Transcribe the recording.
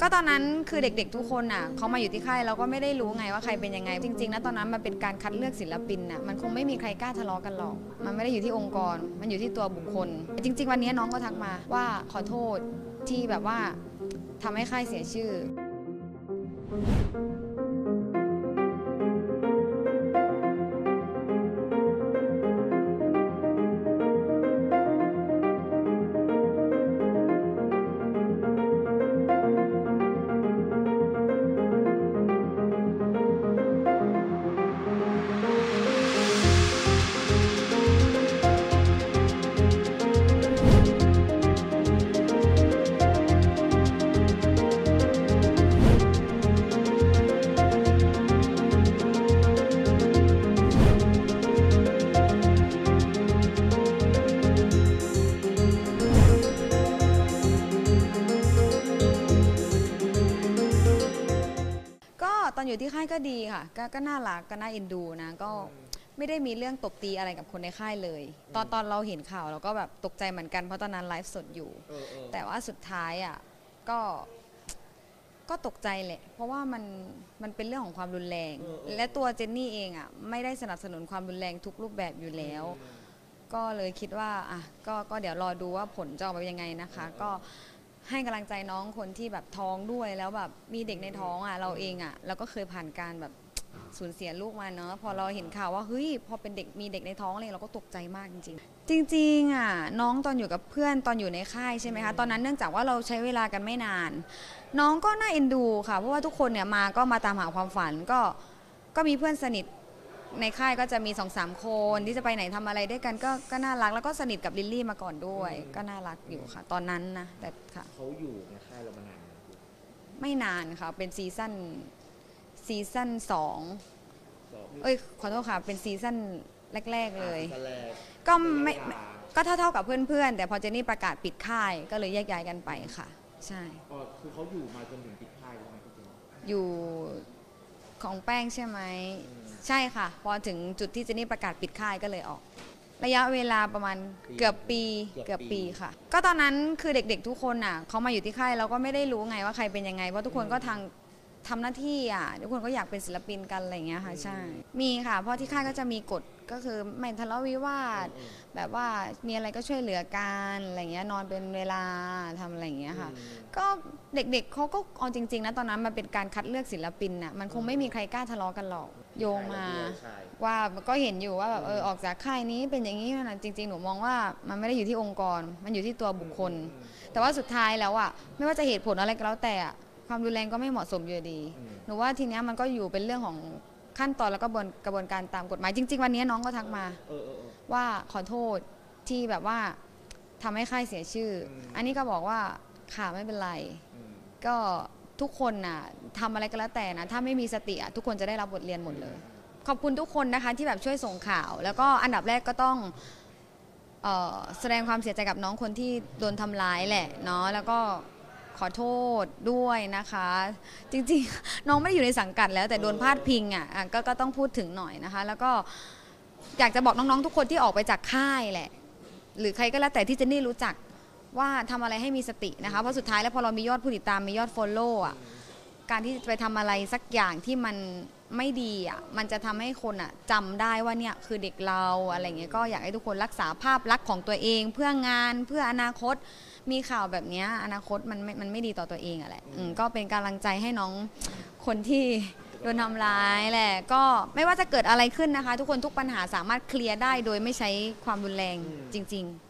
ก็ตอนนั้นคือเด็กๆทุกคนอะเขามาอยู่ที่ค่ายเราก็ไม่ได้รู้ไงว่าใครเป็นยังไง จริงๆนะตอนนั้นมันเป็นการคัดเลือกศิลปินอะมันคงไม่มีใครกล้าทะเลาะกันหรอก มันไม่ได้อยู่ที่องค์กร มันอยู่ที่ตัวบุคคล จริง ๆ วันนี้น้องก็ทักมาว่าขอโทษที่แบบว่าทำให้ค่ายเสียชื่อ อนอยู่ที่ค่ายก็ดีค่ะก็ก็น่ารักก็น่าเอ็นดูนะก็ไม่ได้มีเรื่องตบตีอะไรกับคนในค่ายเลย ตอนตอนเราเห็นข่าวเราก็แบบตกใจเหมือนกันเพราะตอนนั้นไลฟ์สดอยู่ เออเออแต่ว่าสุดท้ายอะก็ก็ตกใจแหละ เพราะว่ามันมันเป็นเรื่องของความรุนแรงและตัวเจนนี่เองอะไม่ได้สนับสนุนความรุนแรงทุกรูปแบบอยู่แล้ว ก็เลยคิดว่าอะก็ก็เดี๋ยวรอดูว่าผลจะออกมาเป็นยังไงนะคะ ก็ ให้กำลังใจน้องคนที่แบบท้องด้วยแล้วแบบมีเด็กในท้องอะเราเองอะเราก็เคยผ่านการแบบสูญเสียลูกมาเนาะพอเราเห็นข่าวว่าเฮ้ยพอเป็นเด็กมีเด็กในท้องเลยเราก็ตกใจมากจริง ๆ จริงๆอะน้องตอนอยู่กับเพื่อนตอนอยู่ในค่ายใช่ไหมคะตอนนั้นเนื่องจากว่าเราใช้เวลากันไม่นาน น้องก็น่าเอ็นดูค่ะเพราะว่าทุกคนเนี่ยมาก็มาตามหาความฝันก็ก็มีเพื่อนสนิท ในค่ายก็จะมีสองสามคนที่จะไปไหนทำอะไรด้วยกันก็ก็น่ารักแล้วก็สนิทกับลิลลี่มาก่อนด้วย ก็น่ารักอยู่ค่ะ ตอนนั้นนะแต่ค่ะ เขาอยู่ในค่ายเรามานานไหมไม่นานค่ะ เป็นซีซั่นซีซั่นสองสองเอ้ยขอโทษค่ะ เป็นซีซั่นแรก ๆ เลย อ่าซีซั่นแรกก็ไม่ระยะเวลาก็เท่าๆกับเพื่อนๆ แต่พอเจนนี่ประกาศปิดค่ายก็เลยแยกย้ายกันไปค่ะ ใช่ อ๋อคือเขาอยู่มาจนถึงปิดค่ายแล้วไหมพี่เจนอยู่ ของแป้งใช่ไหมใช่ค่ะ พอถึงจุดที่เจนนี่ประกาศปิดค่ายก็เลยออก ระยะเวลาประมาณเกือบปีเกือบปีค่ะ ก็ตอนนั้นคือเด็กๆทุกคนอะเขามาอยู่ที่ค่ายเราก็ไม่ได้รู้ไงว่าใครเป็นยังไงเพราะทุกคนก็ทาง ทำหน้าที่อะทุกคนก็อยากเป็นศิลปินกันอะไรอย่างเงี้ยค่ะใช่ มีค่ะ เพราะที่ค่ายก็จะมีกฎก็คือไม่ทะเลาะวิวาทอืมแบบว่ามีอะไรก็ช่วยเหลือกันอะไรเงี้ยนอนเป็นเวลาทำอะไรอย่างเงี้ยค่ะอืมก็เด็กๆเขาก็เอาจริงๆนะตอนนั้นมันเป็นการคัดเลือกศิลปินน่ะมันคงไม่มีใครกล้าทะเลาะกันหรอกโยงมาใช่ว่าก็เห็นอยู่ว่าแบบเออออกจากค่ายนี้เป็นอย่างนี้นะจริงๆหนูมองว่ามันไม่ได้อยู่ที่องค์กร มันอยู่ที่ตัวบุคคล แต่ว่าสุดท้ายแล้วอะไม่ว่าจะเหตุผลอะไรก็แล้วแต่อะ ความรุนแรงก็ไม่เหมาะสมอยู่ดีอืมหนูว่าทีเนี้ยมันก็อยู่เป็นเรื่องของขั้นตอนแล้วก็กระบวนกระบวนการตามกฎหมายจริง ๆ วันนี้น้องก็ทักมาเออเออเออว่าขอโทษที่แบบว่าทำให้ค่ายเสียชื่ออมอันนี้ก็บอกว่าค่ะไม่เป็นไรอืมก็ทุกคนน่ะทำอะไรก็แล้วแต่นะถ้าไม่มีสติอะทุกคนจะได้รับบทเรียนหมดเลย ขอบคุณทุกคนนะคะที่แบบช่วยส่งข่าว แล้วก็อันดับแรกก็ต้องเอ่อแสดงความเสียใจกับน้องคนที่โดนทำร้ายแหละเนาะแล้วก็ ขอโทษด้วยนะคะ จริงๆ น้องไม่ได้อยู่ในสังกัดแล้วแต่โดนพาดพิงอะอะก็ก็ต้องพูดถึงหน่อยนะคะ แล้วก็อยากจะบอกน้องๆ ทุกคนที่ออกไปจากค่ายแหละ หรือใครก็แล้วแต่ที่เจนนี่รู้จักว่าทำอะไรให้มีสตินะคะเพราะสุดท้ายแล้วพอเรามียอดผู้ติดตามมียอดฟอลโล่อะ การที่จะไปทำอะไรสักอย่างที่มันไม่ดีอะมันจะทำให้คนอะจำได้ว่าเนี่ยคือเด็กเราอะไรเงี้ยก็อยากให้ทุกคนรักษาภาพลักษณ์ของตัวเอง เพื่องานเพื่ออนาคตมีข่าวแบบเนี้ยอนาคตมันไม่มันไม่ดีต่อตัวเองอะแหละอืมก็เป็นกำลังใจให้น้องคนที่โดนทำร้ายแหละก็ไม่ว่าจะเกิดอะไรขึ้นนะคะ ทุกคนทุกปัญหาสามารถเคลียร์ได้โดยไม่ใช้ความรุนแรงจริง ๆ